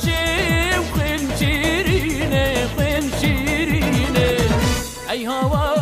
خنجر خنجرينه خنجرينه أي هوا